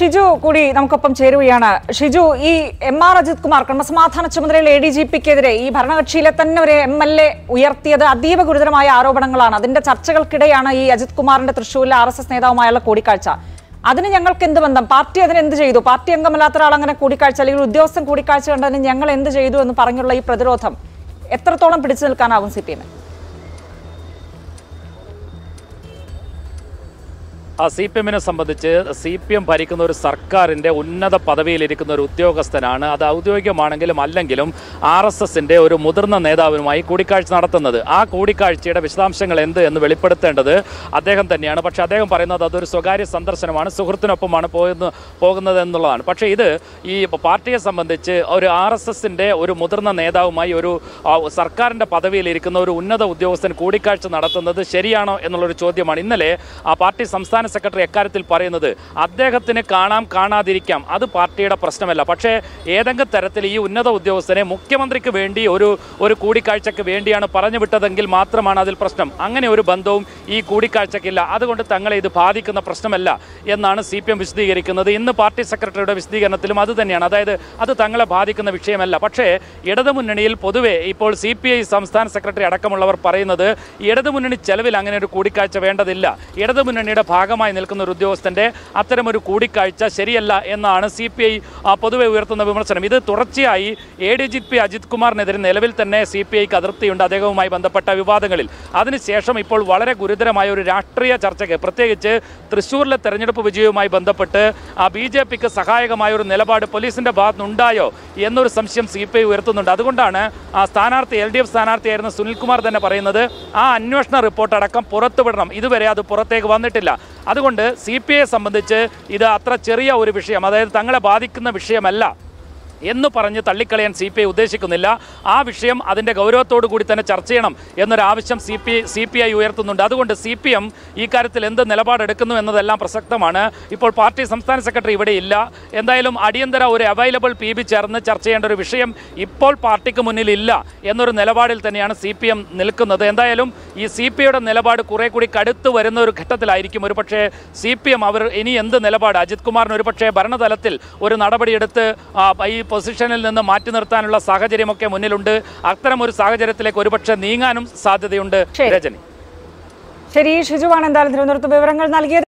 ഷിജു കൂടി നമുക്കൊപ്പം ചേരുകയാണ്. ഷിജു ഈ എം ആർ അജിത് കുമാർ ക്രമസമാധാന ചുമതലയിൽ എ ഡി ജി പിക്കെതിരെ ഈ ഭരണകക്ഷിയിലെ തന്നെ ഒരു എം എൽ എ ഉയർത്തിയത് അതീവ ഗുരുതരമായ ആരോപണങ്ങളാണ്. അതിന്റെ ചർച്ചകൾക്കിടെയാണ് ഈ അജിത് കുമാറിന്റെ തൃശ്ശൂരിലെ ആർ എസ് എസ് നേതാവുമായുള്ള കൂടിക്കാഴ്ച. അതിന് ഞങ്ങൾക്ക് എന്ത് ബന്ധം? പാർട്ടി അതിന് എന്ത് ചെയ്തു? പാർട്ടി അംഗമല്ലാത്ത ഒരാൾ അങ്ങനെ കൂടിക്കാഴ്ച അല്ലെങ്കിൽ ഉദ്യോഗസ്ഥൻ കൂടിക്കാഴ്ച കണ്ടതിന് ഞങ്ങൾ എന്ത് ചെയ്തു എന്ന് പറഞ്ഞുള്ള ഈ പ്രതിരോധം എത്രത്തോളം പിടിച്ചു നിൽക്കാനാവും സി പി എമ്മിന്? സി പി എമ്മിനെ സംബന്ധിച്ച് സി പി എം ഭരിക്കുന്ന ഒരു സർക്കാരിന്റെ ഉന്നത പദവിയിലിരിക്കുന്ന ഒരു ഉദ്യോഗസ്ഥനാണ്. അത് ഔദ്യോഗികമാണെങ്കിലും അല്ലെങ്കിലും ആർ എസ് എസിന്റെ ഒരു മുതിർന്ന നേതാവിനുമായി കൂടിക്കാഴ്ച നടത്തുന്നത്. ആ കൂടിക്കാഴ്ചയുടെ വിശദാംശങ്ങൾ എന്ത് എന്ന് വെളിപ്പെടുത്തേണ്ടത് അദ്ദേഹം തന്നെയാണ്. പക്ഷേ അദ്ദേഹം പറയുന്നത് അതൊരു സ്വകാര്യ സന്ദർശനമാണ് സുഹൃത്തിനൊപ്പമാണ് പോകുന്ന പോകുന്നത് എന്നുള്ളതാണ്. പക്ഷേ ഇത് ഈ പാർട്ടിയെ സംബന്ധിച്ച് ഒരു ആർ എസ് എസിന്റെ ഒരു മുതിർന്ന നേതാവുമായി ഒരു സർക്കാരിന്റെ പദവിയിലിരിക്കുന്ന ഒരു ഉന്നത ഉദ്യോഗസ്ഥൻ കൂടിക്കാഴ്ച നടത്തുന്നത് ശരിയാണോ എന്നുള്ളൊരു ചോദ്യമാണ്. ഇന്നലെ ആ പാർട്ടി സംസ്ഥാന സെക്രട്ടറി എക്കാര്യത്തിൽ പറയുന്നത് അദ്ദേഹത്തിന് കാണാം കാണാതിരിക്കാം. അത് പാർട്ടിയുടെ പ്രശ്നമല്ല. പക്ഷേ ഏതെങ്കിലും തരത്തിൽ ഈ ഉന്നത ഉദ്യോഗസ്ഥനെ മുഖ്യമന്ത്രിക്ക് വേണ്ടി ഒരു ഒരു കൂടിക്കാഴ്ചയ്ക്ക് വേണ്ടിയാണ് പറഞ്ഞു വിട്ടതെങ്കിൽ മാത്രമാണ് അതിൽ പ്രശ്നം. അങ്ങനെ ഒരു ബന്ധവും ഈ കൂടിക്കാഴ്ചയ്ക്കില്ല. അതുകൊണ്ട് തങ്ങളെ ഇത് ബാധിക്കുന്ന പ്രശ്നമല്ല എന്നാണ് സി പി എം വിശദീകരിക്കുന്നത്. ഇന്ന് പാർട്ടി സെക്രട്ടറിയുടെ വിശദീകരണത്തിലും അത് തന്നെയാണ്. അതായത് അത് തങ്ങളെ ബാധിക്കുന്ന വിഷയമല്ല. പക്ഷേ ഇടതുമുന്നണിയിൽ പൊതുവെ ഇപ്പോൾ സി പി ഐ സംസ്ഥാന സെക്രട്ടറി അടക്കമുള്ളവർ പറയുന്നത് ഇടതുമുന്നണി ചെലവിൽ അങ്ങനെ ഒരു കൂടിക്കാഴ്ച വേണ്ടതില്ല. ഇടതുമുന്നണിയുടെ ഭാഗമായി നിൽക്കുന്ന ഒരു ഉദ്യോഗസ്ഥന്റെ അത്തരമൊരു കൂടിക്കാഴ്ച ശരിയല്ല എന്നാണ് സി പി ഐ പൊതുവെ ഉയർത്തുന്ന വിമർശനം. ഇത് തുടർച്ചയായി A D G P Ajith കുമാറിനെതിരെ നിലവിൽ തന്നെ സി പി ഐക്ക് അതിർത്തിയുണ്ട് അദ്ദേഹവുമായി ബന്ധപ്പെട്ട വിവാദങ്ങളിൽ. അതിനുശേഷം ഇപ്പോൾ വളരെ ഗുരുതരമായ ഒരു രാഷ്ട്രീയ ചർച്ചയ്ക്ക് പ്രത്യേകിച്ച് തൃശ്ശൂരിലെ തെരഞ്ഞെടുപ്പ് വിജയവുമായി ബന്ധപ്പെട്ട് ബി ജെ പിക്ക് സഹായകമായ ഒരു നിലപാട് പോലീസിന്റെ ഭാഗത്തുനിന്നുണ്ടായോ എന്നൊരു സംശയം സി പി ഐ ഉയർത്തുന്നുണ്ട്. അതുകൊണ്ടാണ് ആ സ്ഥാനാർത്ഥി എൽ ഡി എഫ് സ്ഥാനാർത്ഥിയായിരുന്ന സുനിൽകുമാർ തന്നെ പറയുന്നത് ആ അന്വേഷണ റിപ്പോർട്ട് അടക്കം പുറത്തുവിടണം. ഇതുവരെ അത് പുറത്തേക്ക് വന്നിട്ടില്ല. അതുകൊണ്ട് സി പി ഐയെ സംബന്ധിച്ച് ഇത് അത്ര ചെറിയ ഒരു വിഷയം അതായത് തങ്ങളെ ബാധിക്കുന്ന വിഷയമല്ല. എന്ന് പറഞ്ഞ് തള്ളിക്കളയാൻ സി പി ഐ ഉദ്ദേശിക്കുന്നില്ല. ആ വിഷയം അതിന്റെ ഗൗരവത്തോടു കൂടി തന്നെ ചർച്ച ചെയ്യണം എന്നൊരാവശ്യം C P C P I ഉയർത്തുന്നുണ്ട്. അതുകൊണ്ട് സി പി എം ഈ കാര്യത്തിൽ എന്ത് നിലപാടെടുക്കുന്നു എന്നതെല്ലാം പ്രസക്തമാണ്. ഇപ്പോൾ പാർട്ടി സംസ്ഥാന സെക്രട്ടറി ഇവിടെ ഇല്ല. എന്തായാലും അടിയന്തര ഒരു അവൈലബിൾ പി ബി ചേർന്ന് ചർച്ച ചെയ്യേണ്ട ഒരു വിഷയം ഇപ്പോൾ പാർട്ടിക്ക് മുന്നിൽ ഇല്ല എന്നൊരു നിലപാടിൽ തന്നെയാണ് സി പി എം നിൽക്കുന്നത്. എന്തായാലും ഈ സി പി ഐയുടെ നിലപാട് കുറെ കൂടി കടുത്ത് വരുന്ന ഒരു ഘട്ടത്തിലായിരിക്കും. ഒരു പക്ഷേ സി പി എം അവർ ഇനി എന്ത് നിലപാട്? അജിത് കുമാറിന് ഒരു പക്ഷേ ഭരണതലത്തിൽ ഒരു നടപടിയെടുത്ത് ഈ പൊസിഷനിൽ നിന്ന് മാറ്റി നിർത്താനുള്ള സാഹചര്യമൊക്കെ മുന്നിലുണ്ട്. അത്തരം ഒരു സാഹചര്യത്തിലേക്ക് ഒരുപക്ഷെ നീങ്ങാനും സാധ്യതയുണ്ട്. രജനി. ശരി ഷിജുവാണ് എന്തായാലും തിരുവനന്തപുരത്ത് വിവരങ്ങൾ നൽകിയത്.